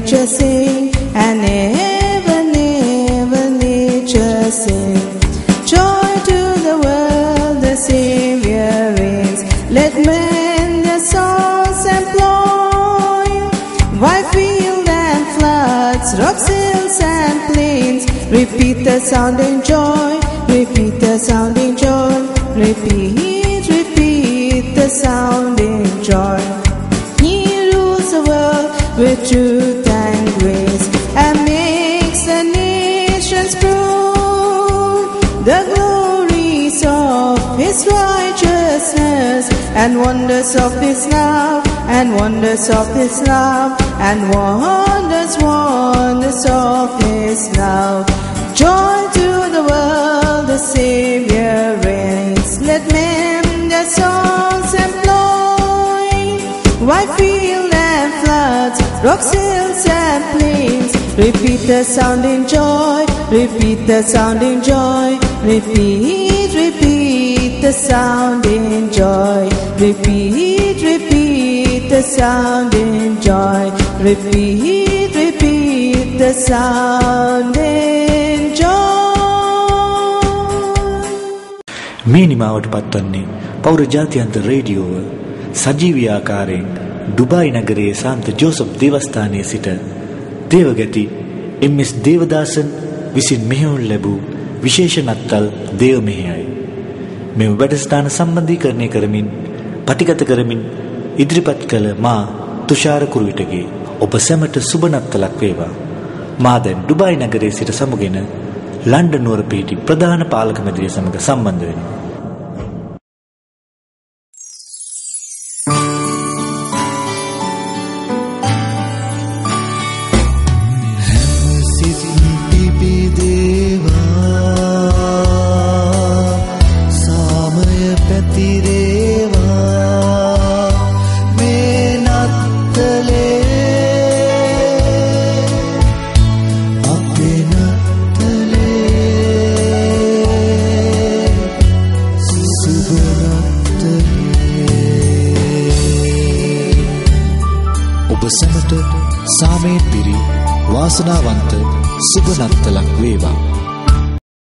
and ever, never nature sings. Joy to the world, the Savior reigns. Let men their songs employ. Why field and floods, rocks, hills and plains. Repeat the sounding joy, repeat the sounding joy, repeat, his righteousness and wonders of his love and wonders of his love and wonders, wonders of his love. Joy to the world, the Savior reigns. Let men their songs employ. White field and floods, rocks, hills and plains. Repeat the sounding joy, repeat the sounding joy, repeat the sounding joy, repeat, repeat the sounding joy, repeat, repeat the sounding joy. මේ නිමාවට පත්වන්නේ පෞර ජාතියන්ත රේඩියෝව සජීවී ආකාරයෙන් Dubai නගරයේ සාන්ත Joseph දේවස්ථානයේ සිට දේවගැති MS. දේවදාසන් විසින් මෙහෙවුම් ලැබූ විශේෂ නත්තල් දේව මෙහෙයයි. මෙම වැඩස්ථාන සම්බන්ධීකරණය කරමින් පටිගත කරමින් ඉදිරිපත් කළ මා තුෂාර කුරුවිටගේ ඔබ සැමට සුබ නත්තලක් වේවා. මා දැන් ඩුබායි නගරයේ සිට සමුගෙන ලන්ඩන් නුවර පිහිටි ප්‍රධාන පාලක මැදිරිය සමග සම්බන්ධ වෙනවා. සැමට සාමයෙන් පිරි වාසනාවන්ත සුබ නත්තලක් වේවා.